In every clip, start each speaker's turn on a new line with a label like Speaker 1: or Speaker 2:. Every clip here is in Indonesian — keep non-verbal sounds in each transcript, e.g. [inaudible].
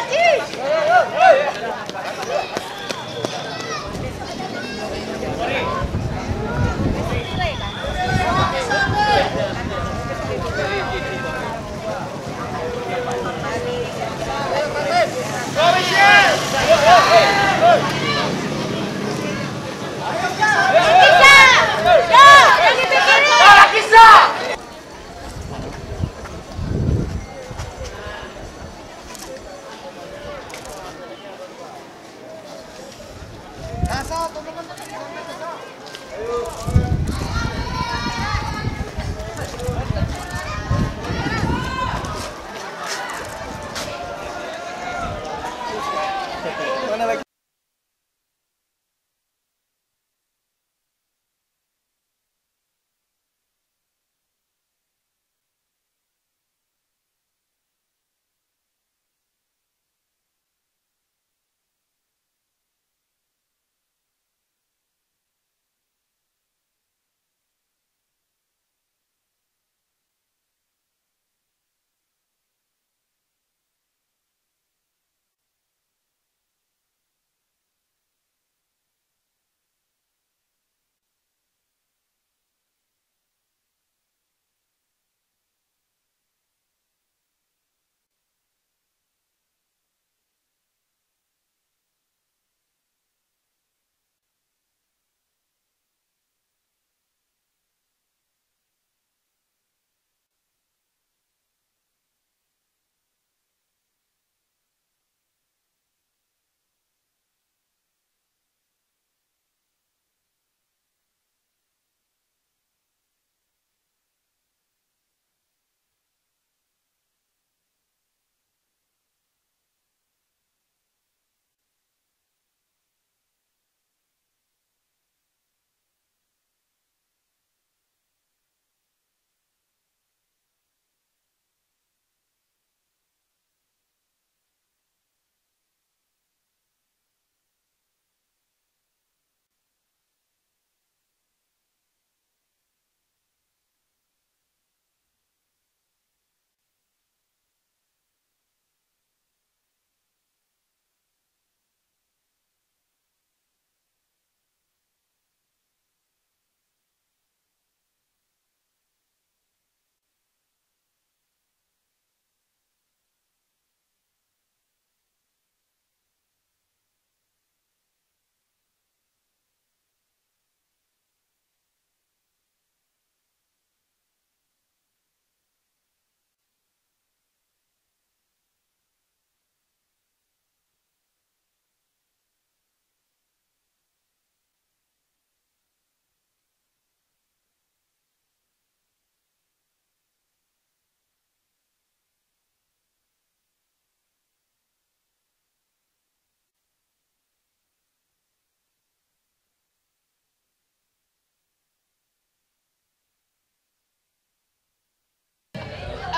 Speaker 1: aquí! 자, 또 넘어간다.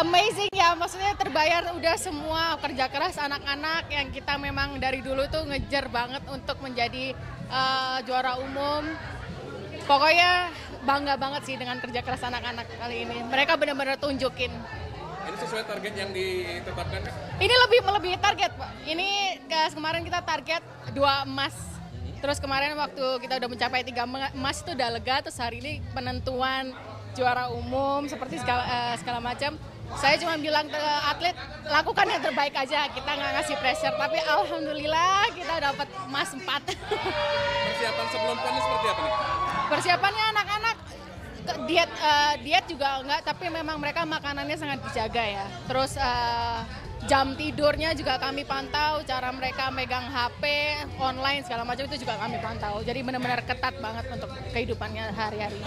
Speaker 1: Amazing ya maksudnya terbayar udah semua kerja keras anak-anak yang kita memang dari dulu tuh ngejar banget untuk menjadi uh, juara umum. Pokoknya bangga banget sih dengan kerja keras anak-anak kali ini. Mereka benar-benar tunjukin.
Speaker 2: Ini sesuai target yang ditetapkan
Speaker 1: ini lebih melebihi target pak. Ini kemarin kita target dua emas. Terus kemarin waktu kita udah mencapai tiga emas itu udah lega terus hari ini penentuan juara umum seperti segala, uh, segala macam saya cuma bilang ke atlet lakukan yang terbaik aja kita nggak ngasih pressure. Tapi alhamdulillah kita dapat emas empat. [laughs]
Speaker 2: Persiapan sebelum pon seperti apa nih?
Speaker 1: Persiapannya anak-anak diet uh, diet juga enggak tapi memang mereka makanannya sangat dijaga ya. Terus uh, jam tidurnya juga kami pantau cara mereka megang HP online segala macam itu juga kami pantau. Jadi benar-benar ketat banget untuk kehidupannya hari-hari